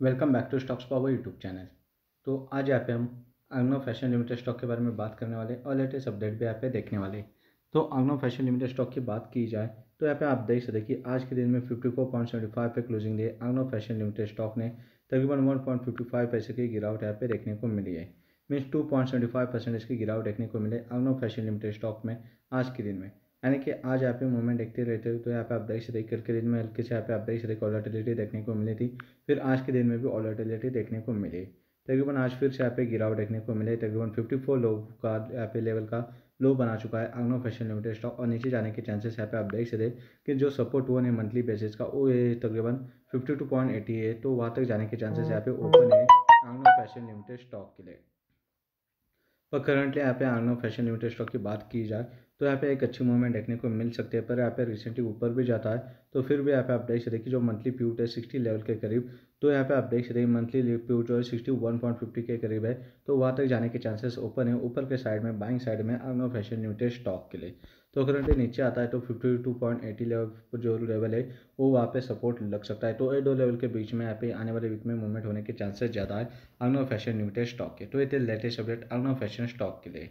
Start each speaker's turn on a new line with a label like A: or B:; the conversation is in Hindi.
A: Welcome back to Stocks Power YouTube channel. तो आज यहाँ पे हम अग्नो फ़ैशन लिमिटेड स्टॉक के बारे में बात करने वाले और लेटेस्ट अपडेट भी यहाँ पे देखने वाले तो अग्नो फ़ैशन लिमिटेड स्टॉक की बात की जाए तो यहाँ पे आप देख सकते कि आज के दिन में fifty four point seventy five पे क्लोजिंग दिए अग्नो फ़ैशन लिमिटेड स्टॉक ने तकरीबन वन पॉइंट फिफ्टी फाइव पैसे की गिरावट यहाँ पे देखने को मिली है। Means two point seventy five percentage की गिरावट देखने को मिले अग्नो फ़ैशन लिमिटेड स्टॉक में आज के दिन में। यानी कि आज यहाँ पे मूवमेंट देखते रहते हो तो यहाँ पे आप देख सकते कल के दिन में हल्के से यहाँ पे आप देख सकते वॉलेटिलिटी देखने को मिली थी। फिर आज के दिन में भी वॉलेटिलिटी देखने को मिली। तकरीबन आज फिर से यहाँ पे गिरावट देखने को मिले। तकरीबन फिफ्टी फोर लो का यहाँ पे लेवल का लो बना चुका है अग्नो फ़ैशन लिमिटेड स्टॉक और नीचे जाने के चांसेस यहाँ पे आप देख सकते कि जो सपोर्ट हुआ है मंथली बेसिस का, वो है तकरीबन फिफ्टी टू पॉइंट एटी है। तो वहाँ तक जाने के चांसेस यहाँ पे ओपन है अग्नो फ़ैशन लिमिटेड स्टॉक के लिए। पर करंटली यहाँ पे आर्नो फ़ैशन लिमिटेड स्टॉक की बात की जाए तो यहाँ पे एक अच्छी मूवमेंट देखने को मिल सकती है, पर यहाँ पे रिसेंटली ऊपर भी जाता है तो फिर भी यहाँ पे आप देख सकते कि जो मंथली प्यूट है सिक्सटी लेवल के करीब तो यहाँ पे आप देख सकते हैं मंथली प्यूट जो है सिक्सटी वन पॉइंट फिफ्टी के करीब है तो वहाँ तक जाने के चांसेस ओपन है, ऊपर के साइड में बाइंग साइड में आर्नो फ़ैशन लिमिटेड स्टॉक के लिए। तो करंटली नीचे आता है तो फिफ्टी टू पॉइंट लेवल जो लेवल है, वो वहाँ पे सपोर्ट लग सकता है तो ये दो लेवल के बीच में यहाँ पे आने वाले वीक में मूवमेंट होने के चांसेस ज़्यादा है अग्नो फ़ैशन लिमिटेड स्टॉक के। तो ये थे लेटेस्ट अपडेट अग्नो फ़ैशन स्टॉक के लिए।